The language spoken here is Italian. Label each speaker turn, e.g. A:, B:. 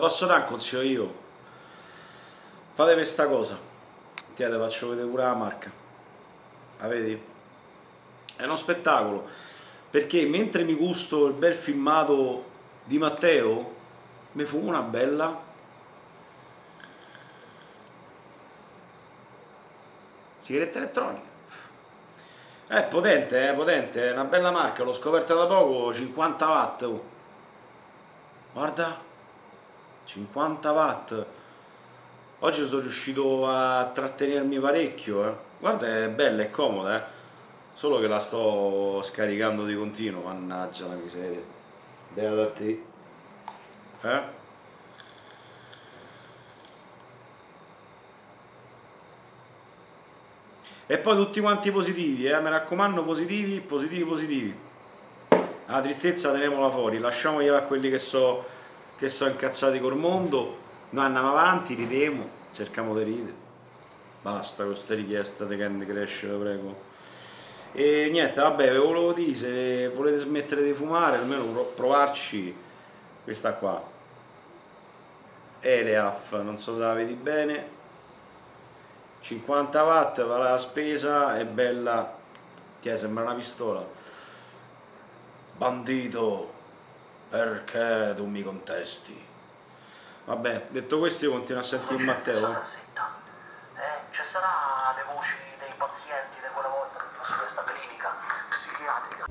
A: posso dare un consiglio io? Fate questa cosa. Tiate, faccio vedere pure la marca. La vedi? È uno spettacolo. Perché mentre mi gusto il bel filmato di Matteo, mi fumo una bella sigaretta elettronica. È potente, è potente, è una bella marca, l'ho scoperta da poco, 50 watt. oh. Guarda, 50 watt. Oggi sono riuscito a trattenermi parecchio, eh. Guarda, è bella, è comoda, eh. Solo che la sto scaricando di continuo, mannaggia la miseria. Beata a te. Eh? E poi tutti quanti positivi, eh? mi raccomando positivi, positivi, positivi. La tristezza teniamola fuori, lasciamogliela a quelli che so, che so incazzati col mondo. Noi andiamo avanti, ridemo, cerchiamo di ridere. Basta con queste richieste di Candy Crush, vi prego. E niente, vabbè, ve volevo dire, se volete smettere di fumare, almeno pro- provarci questa qua. Eleaf, non so se la vedi bene. 50 watt, va la spesa, è bella. Ti sembra una pistola. Bandito, perché tu mi contesti? Vabbè, detto questo io continuo a sentire Matteo.
B: Eh, ci sarà le voci dei pazienti di quella volta su questa clinica psichiatrica.